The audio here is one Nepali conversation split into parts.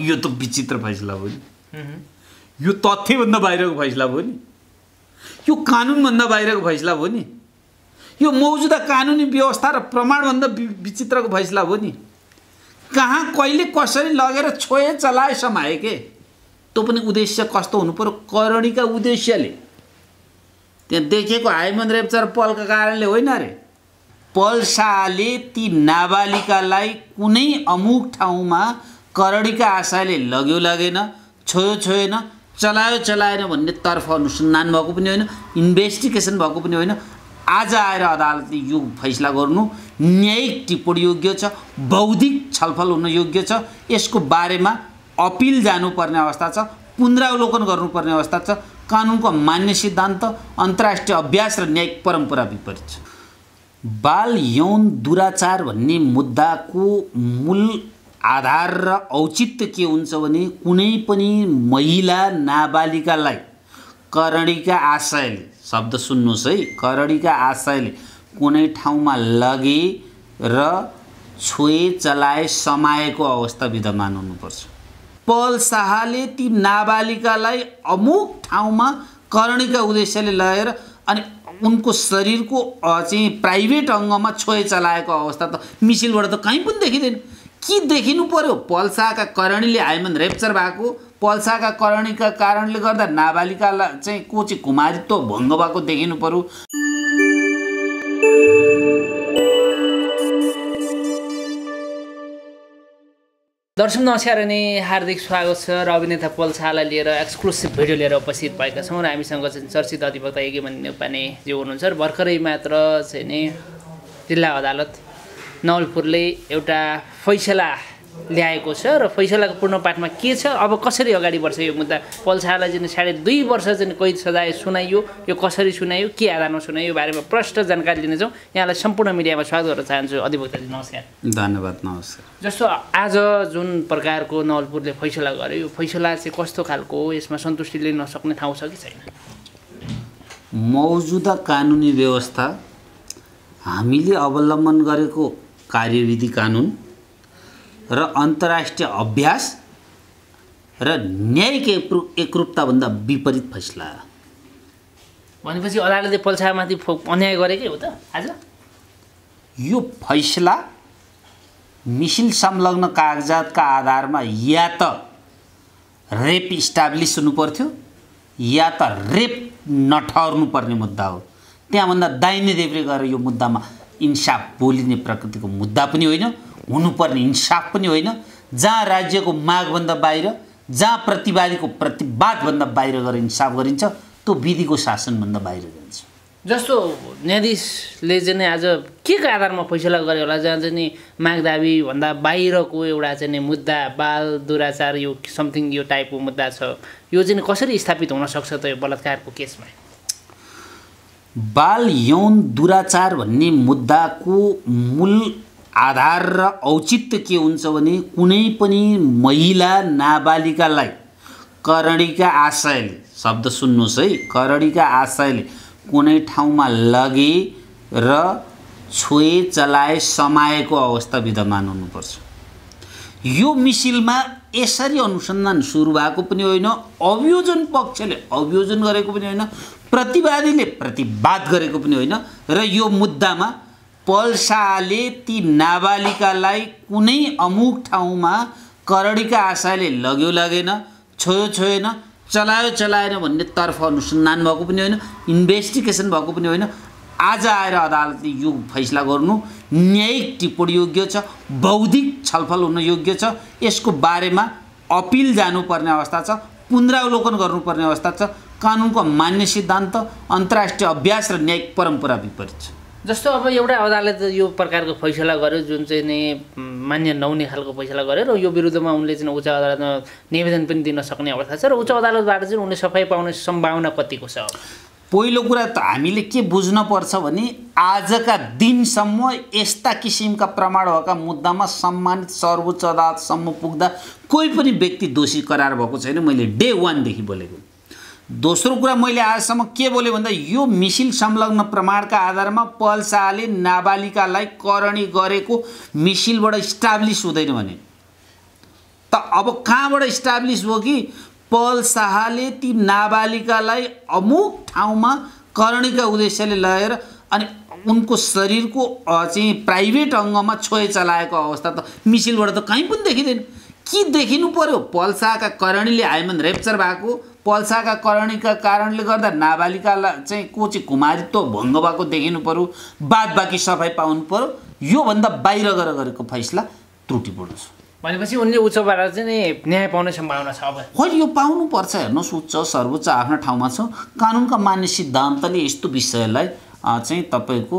यो त विचित्र फैसला भयो नि। यो तथ्यभन्दा बाहिरको फैसला भयो नि। यो कानुनभन्दा बाहिरको फैसला भयो नि। यो मौजुदा कानुनी व्यवस्था र प्रमाणभन्दा विचित्रको फैसला भयो नि। कहाँ कहिले कसरी लगेर छोए चलाए समाए के? त्यो पनि उद्देश्य कस्तो हुनु पऱ्यो करणीका उद्देश्यले। त्यहाँ देखेको हाइमन रेप्चर पलका कारणले होइन अरे। पल शाहले ती नाबालिकालाई कुनै अमुक ठाउँमा करणीका आशाले लग्यो लगेन छोयो छोएन चलायो चलाएन भन्ने तर्फ अनुसन्धान भएको पनि होइन इन्भेस्टिगेसन भएको पनि होइन। आज आएर अदालतले यो फैसला गर्नु न्यायिक टिप्पणी योग्य छ बौद्धिक छलफल हुन योग्य छ यसको बारेमा अपिल जानुपर्ने अवस्था छ पुनरावलोकन गर्नुपर्ने अवस्था छ कानुनको मान्य सिद्धान्त अन्तर्राष्ट्रिय अभ्यास र न्यायिक परम्परा विपरीत छ। बाल यौन दुराचार भन्ने मुद्दाको मूल आधार र औचित्य के हुन्छ भने कुनै पनि महिला नाबालिकालाई करणीका आशयले शब्द सुन्नुहोस् है करणीका आशयले कुनै ठाउँमा लगे र छोए चलाए समाएको अवस्था विद्यमान हुनुपर्छ। पल शाहले ती नाबालिकालाई अमुक ठाउँमा करणीका उद्देश्यले लगेर अनि उनको शरीरको चाहिँ प्राइभेट अङ्गमा छोए चलाएको अवस्था त मिसिलबाट त कहीँ पनि देखिँदैन। के देखिनु पर्यो? पल्साका करणीले हाइमन रेप्चर भएको पल्साका करणीका कारणले गर्दा नाबालिकालाई चाहिँ को चाहिँ कुमारित्व भङ्ग भएको देखिनु पर्यो? दर्शक नमस्कार अनि हार्दिक स्वागत छ र अभिनेता पल शाहलाई लिएर एक्सक्लुसिभ भिडियो लिएर उपस्थित भएका छौँ र हामीसँग चाहिँ चर्चित अधिवक्ता भन्ने पाने जो हुनुहुन्छ र भर्खरै मात्र चाहिँ नि जिल्ला अदालत नवलपुरले एउटा फैसला ल्याएको छ र फैसलाको पूर्ण पाठमा के छ? अब कसरी अगाडि बढ्छ यो मुद्दा? पल शाहलाई चाहिँ साढे दुई वर्ष चाहिँ कैद सजाय सुनाइयो। यो कसरी सुनाइयो? के आधारमा सुनाइयो? यो बारेमा प्रष्ट जानकारी लिनेछौँ यहाँलाई सम्पूर्ण मिडियामा स्वागत गर्न चाहन्छु। अधिवक्ताजी नमस्कार। धन्यवाद नमस्कार। जस्तो आज जुन प्रकारको नवलपुरले फैसला गर्यो यो फैसला चाहिँ कस्तो खालको हो? यसमा सन्तुष्टि लिन सक्ने ठाउँ छ कि छैन? मौजुदा कानुनी व्यवस्था हामीले अवलम्बन गरेको कार्यविधि कानुन र अन्तर्राष्ट्रिय अभ्यास र न्यायिक एकरु एकरूपताभन्दा विपरीत फैसला। भनेपछि अदालतले पल्सामाथि अन्याय गरेकै हो त? आज? यो फैसला मिसिल संलग्न कागजातका आधारमा या त रेप इस्टाब्लिस हुनु पर्थ्यो या त रेप नठहर्नु पर्ने मुद्दा हो। त्यहाँभन्दा दाहिने देब्रे गएर यो मुद्दामा इन्साफ बोलिने प्रकृतिको मुद्दा पनि होइन हुनुपर्ने इन्साफ पनि होइन। जहाँ राज्यको मागभन्दा बाहिर जहाँ प्रतिवादीको प्रतिवादभन्दा बाहिर गएर इन्साफ गरिन्छ त्यो विधिको शासनभन्दा बाहिर जान्छ। जस्तो न्यायाधीशले चाहिँ आज के को आधारमा फैसला गर्यो होला? जहाँ चाहिँ नि माग दाबी भन्दा बाहिरको एउटा चाहिँ नि मुद्दा बाल दुराचार यो समथिङ यो टाइपको मुद्दा छ। यो चाहिँ कसरी स्थापित हुन सक्छ त यो बलात्कारको केसमा? बाल यौन दुराचार भन्ने मुद्दाको मूल आधार र औचित्य के हुन्छ भने कुनै पनि महिला नाबालिकालाई करणीका आशयले शब्द सुन्नुहोस् है करणीका आशयले कुनै ठाउँमा लगे र छोए चलाए समाएको अवस्था विद्यमान हुनुपर्छ। यो मिसिलमा यसरी अनुसन्धान सुरु भएको पनि होइन अभियोजन पक्षले अभियोजन गरेको पनि होइन प्रतिवादीले प्रतिवाद गरेको पनि होइन। र यो मुद्दामा पल शाहले ती नाबालिकालाई कुनै अमुक ठाउँमा करणीका आशाले लग्यो लगेन छोयो छोएन चलायो चलाएन भन्ने तर्फ अनुसन्धान भएको पनि होइन इन्भेस्टिगेसन भएको पनि होइन। आज आएर अदालतले यो फैसला गर्नु न्यायिक टिप्पणी योग्य छ बौद्धिक छलफल हुन योग्य छ यसको बारेमा अपिल जानुपर्ने अवस्था छ पुनरावलोकन गर्नुपर्ने अवस्था छ कानुनको मान्य सिद्धान्त अन्तर्राष्ट्रिय अभ्यास र न्यायिक परम्परा विपरीत छ। जस्तो अब एउटा अदालत यो प्रकारको फैसला गर्यो जुन चाहिँ नि मान्य नहुने खालको फैसला गर्यो र यो विरुद्धमा उनले चाहिँ उच्च अदालतमा निवेदन पनि दिन सक्ने अवस्था छ र उच्च अदालतबाट चाहिँ उनले सफाइ पाउने सम्भावना कतिको छ? पहिलो कुरा त हामीले के बुझ्नुपर्छ भने आजका दिनसम्म यस्ता किसिमका प्रमाण भएका मुद्दामा सम्मानित सर्वोच्च अदालतसम्म पुग्दा कोही पनि व्यक्ति दोषी करार भएको छैन मैले डे वानदेखि बोलेको। दोस्रो कुरा मैले आजसम्म के बोलेँ भन्दा यो मिसिल संलग्न प्रमाणका आधारमा पल शाहले नाबालिकालाई करणी गरेको मिसिलबाट इस्टाब्लिस हुँदैन भने। त अब कहाँबाट इस्टाब्लिस भयो कि पल शाहले ती नाबालिकालाई अमुक ठाउँमा करणीका उद्देश्यले लगेर अनि उनको शरीरको चाहिँ प्राइभेट अङ्गमा छोए चलाएको अवस्था त मिसिलबाट त कहीँ पनि देखिँदैन। के देखिनु पर्यो? पल्साका करणीले हाइमन रेप्चर भएको पल्साका करणीका कारणले गर्दा नाबालिकालाई चाहिँ को चाहिँ कुमारित्व भङ्ग भएको देखिनु पर्यो बाद बाँकी सफाइ पाउनु पर्यो योभन्दा बाहिर गएर गरेको फैसला त्रुटिपूर्ण छ। भनेपछि उनले उच्चबाट चाहिँ नि न्याय पाउने सम्भावना छ अब। होइन यो पाउनुपर्छ हेर्नुहोस् उच्च सर्वोच्च आफ्नो ठाउँमा छ। कानुनका मान्य सिद्धान्तले यस्तो विषयलाई चाहिँ तपाईँको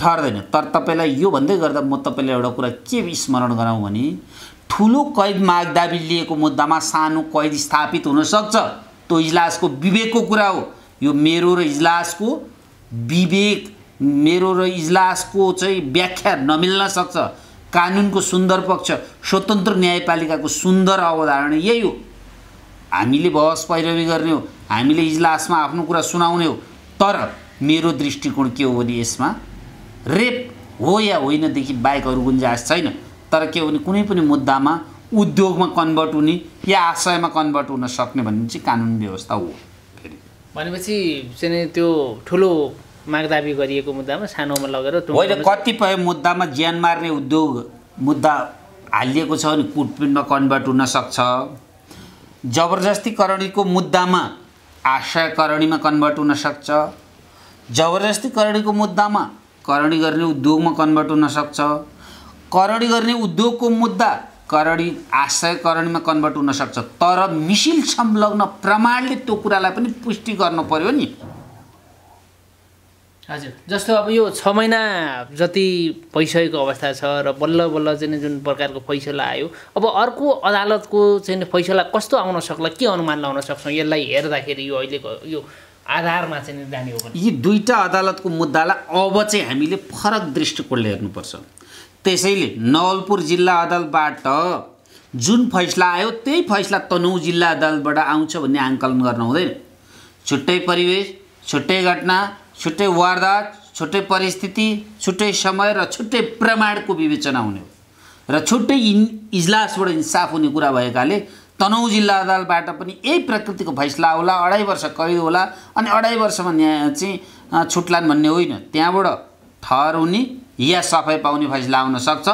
ठहर्दैन। तर तपाईँलाई यो भन्दै गर्दा म तपाईँलाई एउटा कुरा के स्मरण गराउँ भने ठुलो कैद मागदाबी लिएको मुद्दामा सानो कैद स्थापित हुनसक्छ। त्यो इजलासको विवेकको कुरा हो। यो मेरो र इजलासको विवेक मेरो र इजलासको चाहिँ व्याख्या नमिल्न सक्छ। कानुनको सुन्दर पक्ष स्वतन्त्र न्यायपालिकाको सुन्दर अवधारणा यही हो। हामीले बहस पैरवी गर्ने हो। हामीले इजलासमा आफ्नो कुरा सुनाउने हो। तर मेरो दृष्टिकोण के हो भने यसमा रेप हो या होइनदेखि बाहेक अरू गुन्जाइस छैन। तर के भने कुनै पनि मुद्दामा उद्योगमा कन्भर्ट हुने या आशयमा कन्भर्ट हुन सक्ने भन्ने चाहिँ कानुन व्यवस्था हो फेरि। भनेपछि चाहिँ त्यो ठुलो मागदाबी गरिएको मुद्दामा सानोमा लगेर होइन कतिपय मुद्दामा ज्यान मार्ने उद्योग मुद्दा हालिएको छ भने कुटपिटमा कन्भर्ट हुन सक्छ। जबरजस्तीकरणीको मुद्दामा आशयकरणीमा कन्भर्ट हुन सक्छ। जबरजस्तीकरणीको मुद्दामा करणी गर्ने उद्योगमा कन्भर्ट हुन करणी गर्ने उद्योगको मुद्दा करणी आशयकरणीमा कन्भर्ट हुन सक्छ। तर मिसिल संलग्न प्रमाणले त्यो कुरालाई पनि पुष्टि गर्नु पर्यो नि। हजुर। जस्तो अब यो छ महिना जति भइसकेको अवस्था छ र बल्ल बल्ल चाहिँ जुन प्रकारको फैसला आयो अब अर्को अदालतको चाहिँ फैसला कस्तो आउन सक्ला के अनुमान लगाउन सक्छौँ? यसलाई हेर्दाखेरि यो अहिलेको यो आधारमा चाहिँ जाने हो भने। यी दुईवटा अदालतको मुद्दालाई अब चाहिँ हामीले फरक दृष्टिकोणले हेर्नुपर्छ। त्यसैले नवलपुर जिल्ला अदालतबाट जुन फैसला आयो त्यही फैसला तनहुँ जिल्ला अदालतबाट आउँछ भन्ने आङ्कलन गर्न हुँदैन। छुट्टै परिवेश छुट्टै घटना छुट्टै वारदात छुट्टै परिस्थिति छुट्टै समय र छुट्टै प्रमाणको विवेचना हुने हो। र छुट्टै इन इजलासबाट इन्साफ हुने कुरा भएकाले तनहुँ जिल्ला अदालतबाट पनि यही प्रकृतिको फैसला होला अढाई वर्ष कैद होला अनि अढाई वर्षमा न्याय चाहिँ छुट्लान् भन्ने होइन। त्यहाँबाट ठहर हुने या सफाइ पाउने फैसला आउन सक्छ।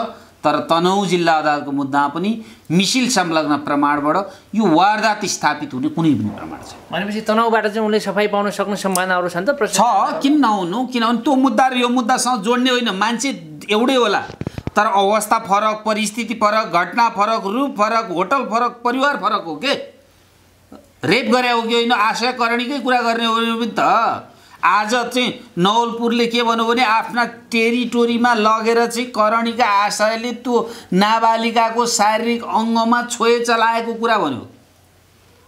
तर तनहुँ जिल्ला अदालतको मुद्दामा पनि मिसिल संलग्न प्रमाणबाट यो वारदात स्थापित हुने कुनै पनि प्रमाण छैन। भनेपछि तनाउबाट चाहिँ उनले सफाइ पाउन सक्ने सम्भावनाहरू छन् त छ किन नहुनु? किनभने त्यो मुद्दा र यो मुद्दासँग जोड्ने होइन मान्छे एउटै होला। तर अवस्था फरक परिस्थिति फरक घटना फरक रूप फरक होटल फरक परिवार फरक हो के? रेप गरे हो कि होइन आशयकरणीकै कुरा गर्ने हो भने पनि त। आज चाहिँ नवलपुरले के भन्यो भने आफ्ना टेरिटोरीमा लगेर चाहिँ करणीका आशयले त्यो नाबालिकाको शारीरिक अङ्गमा छोए चलाएको कुरा भन्यो।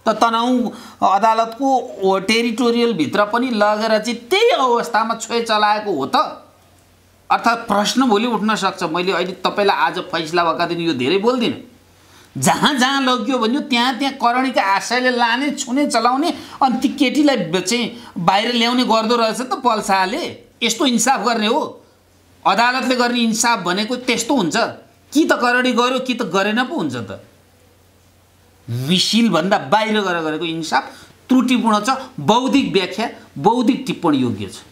त तनहुँ अदालतको टेरिटोरियलभित्र पनि लगेर चाहिँ त्यही अवस्थामा छोए चलाएको हो त। अर्थात् प्रश्न भोलि उठ्न सक्छ। मैले अहिले तपाईँलाई आज फैसला भएका दिन यो धेरै बोल्दिनँ। जहाँ जहाँ लग्यो भन्यो त्यहाँ त्यहाँ करणीका आशयले लाने छुने चलाउने अनि ती केटीलाई चाहिँ बाहिर ल्याउने गर्दो रहेछ त पल्साले। यस्तो इन्साफ गर्ने हो। अदालतले गर्ने इन्साफ भनेको त्यस्तो हुन्छ। कि त करणी गर्यो कि त गरेन पो हुन्छ त। मिसिलभन्दा बाहिर गएर गरेको इन्साफ त्रुटिपूर्ण छ बौद्धिक व्याख्या बौद्धिक टिप्पणी योग्य छ।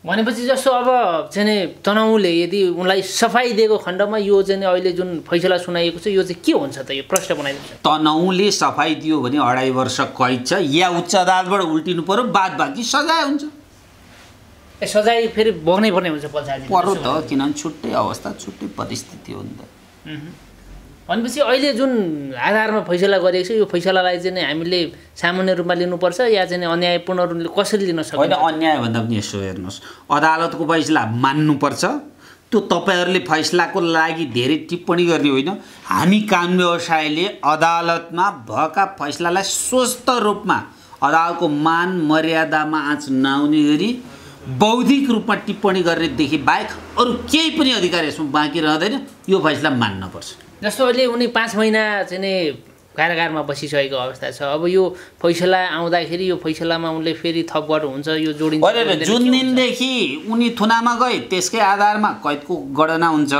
भनेपछि जस्तो अब चाहिँ नि तनाउले यदि उनलाई सफाइ दिएको खण्डमा यो चाहिँ अहिले जुन फैसला सुनाइएको छ यो चाहिँ के हुन्छ त? यो प्रश्न बनाइदिन्छ। तनहुँले सफाइ दियो भने अढाई वर्ष कैद छ या उच्च अदालतबाट उल्टिनु पर्यो बाद बाँकी सजाय हुन्छ। ए सजाय फेरि भोग्नै पर्ने हुन्छ पल्साजी पर्यो त किनभने छुट्टै अवस्था छुट्टै परिस्थिति हो नि त। भनेपछि अहिले जुन आधारमा फैसला गरिएको छ यो फैसलालाई चाहिँ हामीले सामान्य रूपमा लिनुपर्छ या चाहिँ अन्यायपूर्ण रूपले कसरी लिन होइन सकिन्छ अन्याय भन्दा पनि यसो हेर्नुहोस्। अदालतको फैसला मान्नुपर्छ। त्यो तपाईँहरूले फैसलाको लागि धेरै टिप्पणी गर्ने होइन। हामी कानुन व्यवसायले अदालतमा भएका फैसलालाई स्वस्थ रूपमा अदालतको मान मर्यादामा आँच नआउने गरी बौद्धिक रूपमा टिप्पणी गर्नेदेखि बाहेक अरू केही पनि अधिकार यसमा बाँकी रहँदैन यो फैसला मान्नुपर्छ जस्तो अहिले उनी पाँच महिना चाहिँ नि कारागारमा बसिसकेको अवस्था छ अब यो फैसला आउँदाखेरि यो फैसलामा उनले फेरि थपबाट हुन्छ यो जोडिन्छ जोडिँदैन, जुन? दिनदेखि उनी थुनामा गए त्यसकै आधारमा कैदको गणना हुन्छ।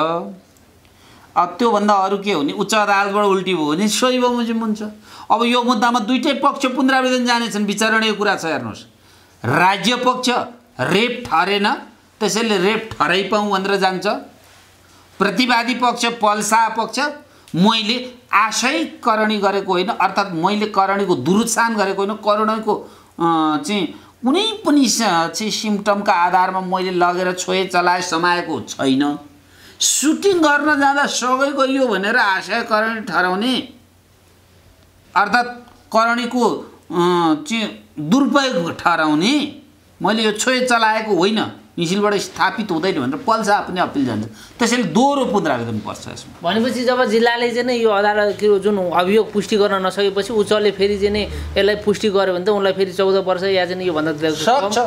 अब त्योभन्दा अरू के हो नि उच्च अदालतबाट उल्टी भयो भने सोही बमोजिम हुन्छ। अब यो मुद्दामा दुइटै पक्ष पुनरावेदन जानेछन् विचारणीय कुरा छ हेर्नुहोस्। राज्य पक्ष रेप ठहरेन त्यसैले रेप ठहरै पाउँ भनेर जान्छ। प्रतिवादी पक्ष पल्सा पक्ष मैले आशय करणी गरेको होइन अर्थात् मैले करणीको दुरुत्सान गरेको होइन करणीको चाहिँ कुनै पनि चाहिँ सिम्टमका आधारमा मैले लगेर छोए चलाए समाएको छैन। सुटिङ गर्न जाँदा सँगै गइयो भनेर आशय करणी ठहराउने अर्थात् करणीको चाहिँ दुरुपयोग ठहराउने मैले यो छोए चलाएको होइन मिसिलबाट स्थापित हुँदैन भनेर पल्सा पनि अपिल जान्छ। त्यसैले दोहोरो पुनरावेदन पर्छ यसमा। भनेपछि जब जिल्लाले चाहिँ नि यो अदालतको जुन अभियोग पुष्टि गर्न नसकेपछि उच्चले फेरि चाहिँ नि यसलाई पुष्टि गर्यो भने त उनलाई फेरि चौध वर्ष या चाहिँ योभन्दा सक्छ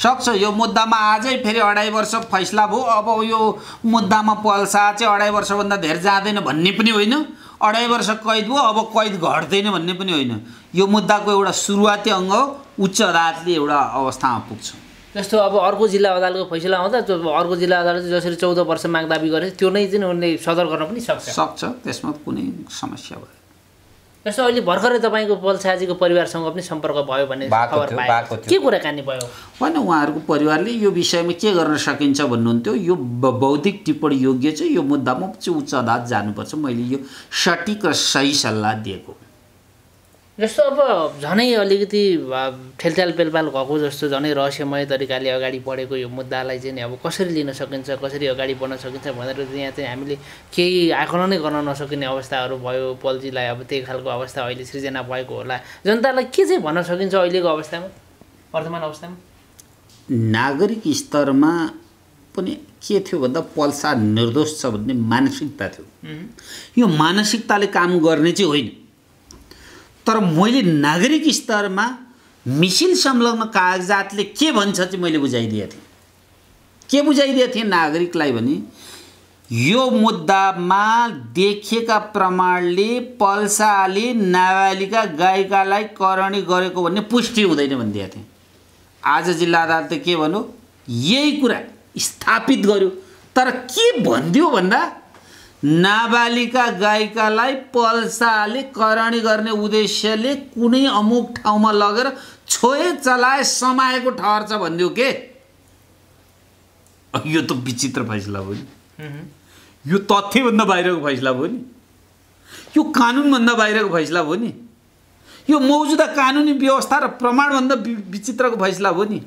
सक्छ। यो मुद्दामा आजै फेरि अढाई वर्ष फैसला भयो। अब यो मुद्दामा पल्सा चाहिँ अढाई वर्षभन्दा धेरै जाँदैन भन्ने पनि होइन। अढाई वर्ष कैद भयो अब कैद घट्दैन भन्ने पनि होइन। यो मुद्दाको एउटा सुरुवाती अङ्ग हो। उच्च अदालतले एउटा अवस्थामा पुग्छ। जस्तो अब अर्को जिल्ला अदालतको फैसला आउँदा त्यो अर्को जिल्ला अदालतले जसरी चौध वर्ष माग दाबी गरे त्यो नै चाहिँ उनले सदर गर्न पनि सक्छ। सक्छ त्यसमा कुनै समस्या भयो। जस्तो अहिले भर्खरै तपाईँको पल्साजीको परिवारसँग पनि सम्पर्क भयो भन्ने खबर थियो। के कुराकानी भयो? होइन उहाँहरूको परिवारले यो विषयमा के गर्न सकिन्छ भन्नुहुन्थ्यो यो बौद्धिक टिप्पणी योग्य चाहिँ यो मुद्दामा चाहिँ उच्च अदालत जानुपर्छ। मैले यो सटिक र सही सल्लाह दिएको। जस्तो अब झनै अलिकति ठेलठाल पेलपाल भएको जस्तो झनै रहस्यमय तरिकाले अगाडि बढेको यो मुद्दालाई चाहिँ अब कसरी लिन सकिन्छ कसरी अगाडि बढ्न सकिन्छ भनेर यहाँ चाहिँ हामीले केही आकलनै गर्न नसकिने अवस्थाहरू भयो। पल्जीलाई अब त्यही खालको अवस्था अहिले सृजना भएको होला। जनतालाई के चाहिँ भन्न सकिन्छ अहिलेको अवस्थामा? वर्तमान अवस्थामा? नागरिक स्तरमा पनि के थियो भन्दा पल्सा निर्दोष छ भन्ने मानसिकता थियो। यो मानसिकताले काम गर्ने चाहिँ होइन। तर मैले नागरिक स्तरमा मिसिल संलग्न कागजातले के भन्छ चाहिँ मैले बुझाइदिएको थिएँ। के बुझाइदिएको थिएँ नागरिकलाई भने यो मुद्दामा देखिएका प्रमाणले पल्साले नाबालिका गायिकालाई करणी गरेको भन्ने पुष्टि हुँदैन भनिदिएको थिएँ। आज जिल्ला अदालतले के भन्यो यही कुरा स्थापित गर्यो। तर के भनिदियो भन्दा नाबालिका गायिकालाई पल्साले करणी गर्ने उद्देश्यले कुनै अमुक ठाउँमा लगेर छोए चलाए समाएको ठहर छ भनिदियो के? यो त विचित्र फैसला भयो नि। यो तथ्यभन्दा बाहिरको फैसला भयो नि। यो कानुनभन्दा बाहिरको फैसला भयो नि। यो मौजुदा कानुनी व्यवस्था र प्रमाणभन्दा विचित्रको फैसला भयो नि।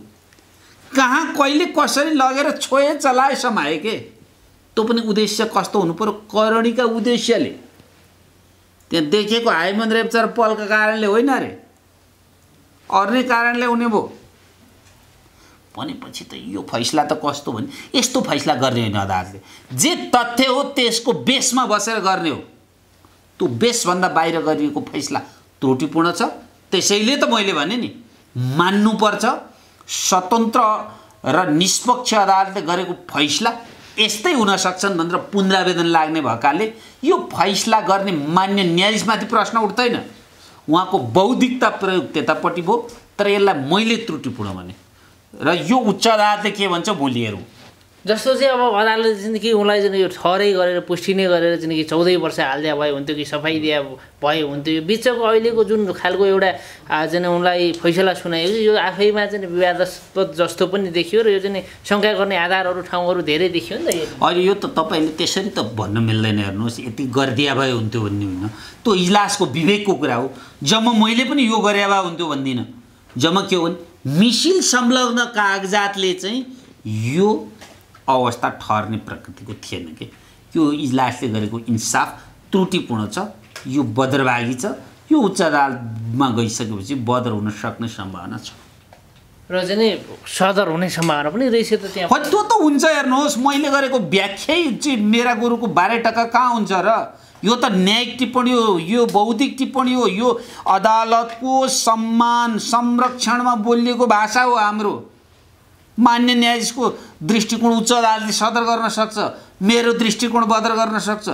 कहाँ कहिले कसरी लगेर छोए चलाए समाए के? त्यो पनि उद्देश्य कस्तो हुनु पऱ्यो करणीका उद्देश्यले। त्यहाँ देखेको हाइमन रेप्चर पलका कारणले होइन अरे? अर्नै कारणले हुने भयो। भनेपछि त यो फैसला त कस्तो भने यस्तो फैसला गर्ने होइन अदालतले जे तथ्य हो त्यसको बेसमा बसेर गर्ने हो। त्यो बेसभन्दा बाहिर गरिएको फैसला त्रुटिपूर्ण छ। त्यसैले त मैले भने नि मान्नुपर्छ। स्वतन्त्र र निष्पक्ष अदालतले गरेको फैसला यस्तै हुन सक्छन् भनेर पुनरावेदन लाग्ने भएकाले यो फैसला गर्ने मान्य न्यायाधीशमाथि प्रश्न उठ्दैन। उहाँको बौद्धिकता प्रयोग त्यतापट्टि भयो तर यसलाई मैले त्रुटिपूर्ण भने। र यो उच्च अदालतले के भन्छ भोलि हेरौँ। जस्तो चाहिँ अब अदालतले कि उसलाई चाहिँ यो ठहरै गरेर पुष्टि नै गरेर कि चौधै वर्ष हालिदिया भए हुन्थ्यो कि सफाइ दिया भए हुन्थ्यो। यो बिचको अहिलेको जुन खालको एउटा चाहिँ उनलाई फैसला सुनाएको यो आफैमा चाहिँ विवादास्पद जस्तो पनि देखियो र यो चाहिँ शङ्का गर्ने आधारहरू ठाउँहरू धेरै देखियो नि त अहिले यो त तपाईँले त्यसरी त भन्न मिल्दैन हेर्नुहोस् यति गरिदिया भए हुन्थ्यो भन्ने होइन। त्यो इजलासको विवेकको कुरा हो। जब मैले पनि यो गरे भए हुन्थ्यो भन्दिनँ। जब के हो भने मिसिल संलग्न कागजातले चाहिँ यो अवस्था ठहर्ने प्रकृतिको थिएन कि? यो इजलासले गरेको इन्साफ त्रुटिपूर्ण छ यो बदरभागी छ यो उच्च अदालतमा गइसकेपछि बदर हुन सक्ने सम्भावना छ। र चाहिँ सदर हुने सम्भावना पनि रहेछ त त्यहाँ। त्यो त हुन्छ हेर्नुहोस् मैले गरेको व्याख्यै चाहिँ मेरा गुरुको बाह्र टका कहाँ हुन्छ र? यो त न्यायिक टिप्पणी हो यो बौद्धिक टिप्पणी हो यो अदालतको सम्मान संरक्षणमा बोलिएको भाषा हो हाम्रो। मान्य न्यायाधीशको दृष्टिकोण उच्च अदालतले सदर गर्न सक्छ मेरो दृष्टिकोण बदर गर्न सक्छ।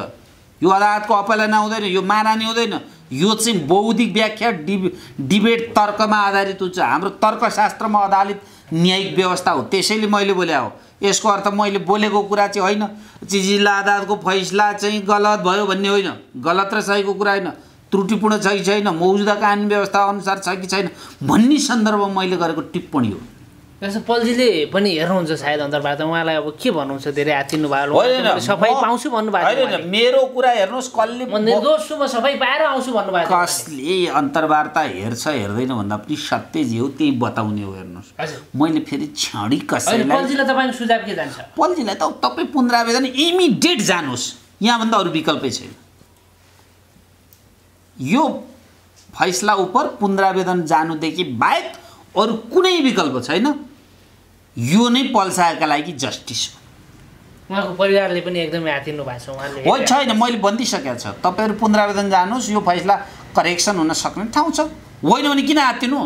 यो अदालतको अपलायन हुँदैन यो मानानी हुँदैन। यो चाहिँ बौद्धिक व्याख्या डिब डिबेट तर्कमा आधारित हुन्छ। हाम्रो तर्कशास्त्रमा अदालत न्यायिक व्यवस्था हो। त्यसैले मैले बोले हो। यसको अर्थ मैले बोलेको कुरा चाहिँ होइन। चिजिल्ला अदालतको फैसला चाहिँ गलत भयो भन्ने होइन। गलत र सहीको कुरा होइन। त्रुटिपूर्ण छ कि छैन? मौजुदा कानुन व्यवस्था अनुसार छ कि छैन? भन्ने सन्दर्भमा मैले गरेको टिप्पणी हो। जस्तो पल्जीले पनि हेर्नुहुन्छ सायद अन्तर्वार्ता उहाँलाई अब के भन्नुहुन्छ धेरै हातिनु भयो होइन, उहाँले सफाइ पाउँछु भन्नुभएको। मेरो कुरा हेर्नुहोस् कसले छु म सफाइ पाएर आउँछु भन्नुभएको। कसले अन्तर्वार्ता हेर्छ हेर्दैन भन्दा पनि सत्य जे हो त्यही बताउने हो हेर्नुहोस्। मैले फेरि छाडी कसैलाई पल्जीलाई तपाईँको सुझाव के जान्छ? पल्जीलाई त तपाईँ पुनरावेदन इमिडिएट जानुहोस्। यहाँभन्दा अरू विकल्पै छैन। यो फैसला उप पुनरावेदन जानुदेखि बाहेक अरू कुनै विकल्प छैन। यो नै पल्साका लागि जस्टिस हो। उहाँको परिवारले पनि एकदमै हातिनु भएको छ उहाँले। हो छैन मैले भनिदिइसकेको छ। तपाईँहरू पुनरावेदन जानुहोस् यो फैसला करेक्सन हुन सक्ने ठाउँ छ। होइन भने किन हातिनु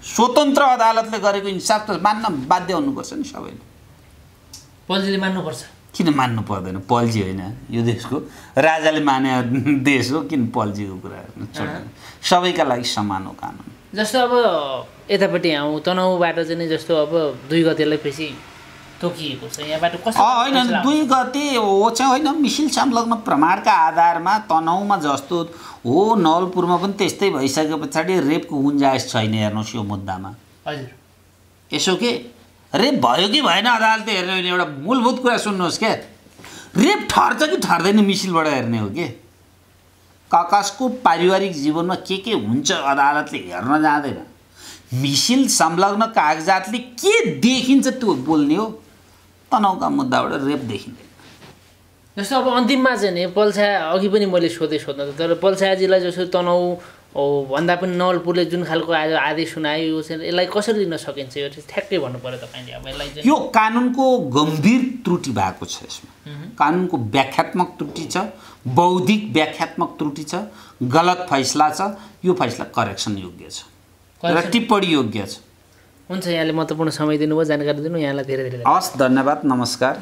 स्वतन्त्र अदालतले गरेको इन्साफ त मान्न बाध्य हुनुपर्छ नि सबैले। पल्जीले मान्नुपर्छ। किन मान्नु पर्दैन? पल्जी होइन यो देशको राजाले माने देश हो किन पल्जीको कुरा सबैका लागि समान हो कानुन। जस्तो अब यतापट्टि आउँ तनहुबाट चाहिँ नि जस्तो अब दुई गतेलाई पछि तोकिएको छ। यहाँबाट कस्तो होइन दुई गते हो चाहिँ होइन मिसिल संलग्न प्रमाणका आधारमा तनहुमा जस्तो हो नवलपुरमा पनि त्यस्तै भइसके पछाडि रेपको गुन्जाइस छैन हेर्नुहोस् यो मुद्दामा। हजुर। यसो के? रेप भयो कि भएन अदालतले हेर्ने एउटा मूलभूत कुरा सुन्नुहोस् क्या रेप ठर्छ कि ठर्दैन मिसिलबाट हेर्ने हो कि? ककसको पारिवारिक जीवनमा के के हुन्छ अदालतले हेर्न जाँदैन। मिसिल संलग्न कागजातले के देखिन्छ त्यो बोल्ने हो? तनाउका मुद्दाबाट रेप देखिँदैन। जस्तो अब अन्तिममा चाहिँ नि पल्छा अघि पनि मैले सोधेँ सोध्न तर पल्छाजीलाई जस्तो तनहु हो भन्दा पनि नवलपुरले जुन खालको आज आदेश सुनायो यो चाहिँ यसलाई कसरी लिन सकिन्छ यो चाहिँ ठ्याक्कै भन्नु पऱ्यो तपाईँले। अब यसलाई यो कानुनको गम्भीर त्रुटि भएको छ यसमा। कानुनको व्याख्यात्मक त्रुटि छ बौद्धिक व्याख्यात्मक त्रुटि छ गलत फैसला छ यो फैसला करेक्सन योग्य छ। र टिप्पणी योग्य छ। हुन्छ यहाँले महत्त्वपूर्ण समय दिनुभयो जानकारी दिनु यहाँलाई धेरै धेरै हवस् धन्यवाद नमस्कार।